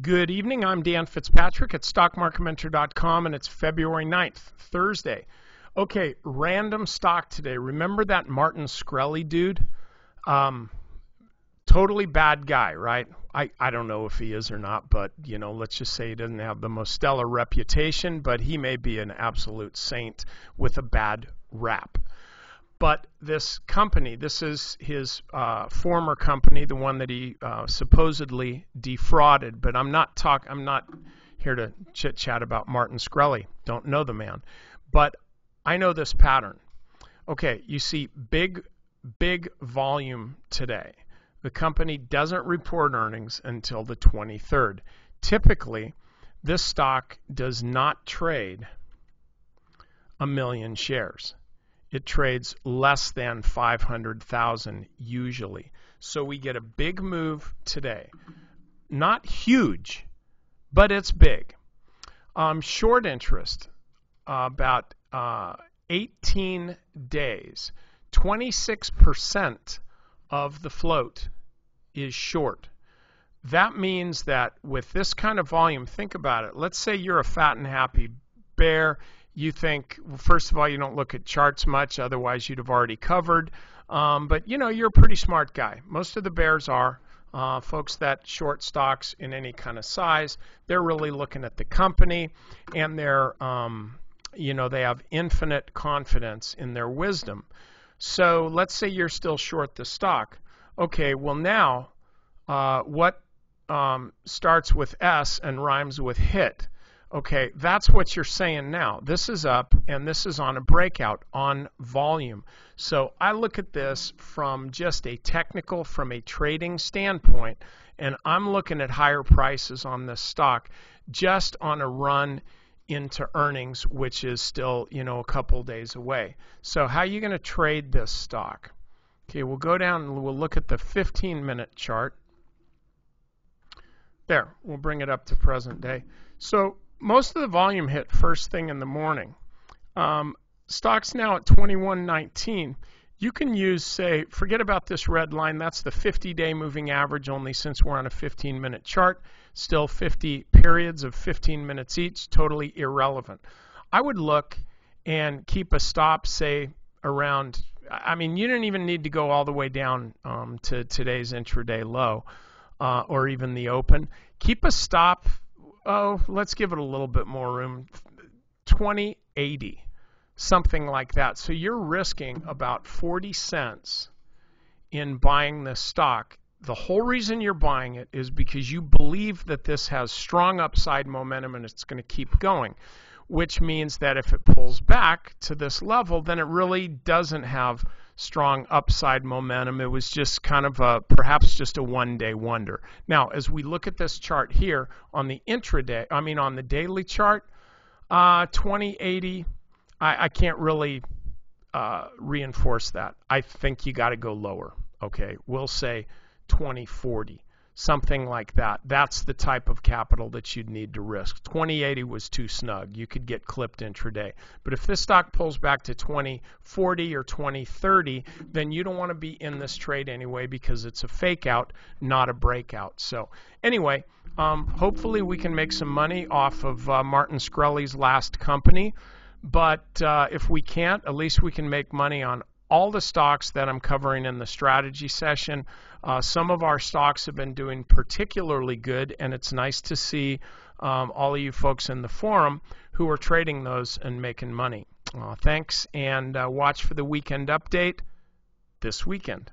Good evening. I'm Dan Fitzpatrick at StockMarketMentor.com, and it's February 9th, Thursday. Okay, random stock today. Remember that Martin Shkreli dude? Um, totally bad guy, right? I, I don't know if he is or not, but you know, let's just say he doesn't have the most stellar reputation, but he may be an absolute saint with a bad rap. But this company, this is his uh, former company, the one that he uh, supposedly defrauded. But I'm not talk. I'm not here to chit chat about Martin Shkreli. Don't know the man, but I know this pattern. Okay, you see big, big volume today. The company doesn't report earnings until the 23rd. Typically, this stock does not trade a million shares it trades less than 500,000 usually. So we get a big move today. Not huge, but it's big. Um, short interest, uh, about uh, 18 days. 26% of the float is short. That means that with this kind of volume, think about it. Let's say you're a fat and happy bear you think, well, first of all, you don't look at charts much, otherwise, you'd have already covered. Um, but you know, you're a pretty smart guy. Most of the bears are. Uh, folks that short stocks in any kind of size, they're really looking at the company and they're, um, you know, they have infinite confidence in their wisdom. So let's say you're still short the stock. Okay, well, now uh, what um, starts with S and rhymes with hit? Okay, that's what you're saying now. This is up and this is on a breakout on volume. So I look at this from just a technical, from a trading standpoint, and I'm looking at higher prices on this stock just on a run into earnings, which is still, you know, a couple days away. So how are you going to trade this stock? Okay, we'll go down and we'll look at the 15 minute chart. There, we'll bring it up to present day. So most of the volume hit first thing in the morning. Um, stocks now at 21.19. You can use, say, forget about this red line. That's the 50 day moving average, only since we're on a 15 minute chart. Still 50 periods of 15 minutes each, totally irrelevant. I would look and keep a stop, say, around. I mean, you don't even need to go all the way down um, to today's intraday low uh, or even the open. Keep a stop oh, let's give it a little bit more room, 2080, something like that. So you're risking about 40 cents in buying this stock. The whole reason you're buying it is because you believe that this has strong upside momentum and it's going to keep going, which means that if it pulls back to this level, then it really doesn't have strong upside momentum. It was just kind of a perhaps just a one day wonder. Now, as we look at this chart here on the intraday, I mean on the daily chart, uh, 2080, I, I can't really uh, reinforce that. I think you got to go lower. Okay, we'll say 2040 something like that. That's the type of capital that you'd need to risk. 2080 was too snug. You could get clipped intraday. But if this stock pulls back to 2040 or 2030, then you don't want to be in this trade anyway because it's a fake out, not a breakout. So, anyway, um, hopefully we can make some money off of uh, Martin Shkreli's last company. But uh, if we can't, at least we can make money on all the stocks that I'm covering in the strategy session. Uh, some of our stocks have been doing particularly good, and it's nice to see um, all of you folks in the forum who are trading those and making money. Uh, thanks, and uh, watch for the weekend update this weekend.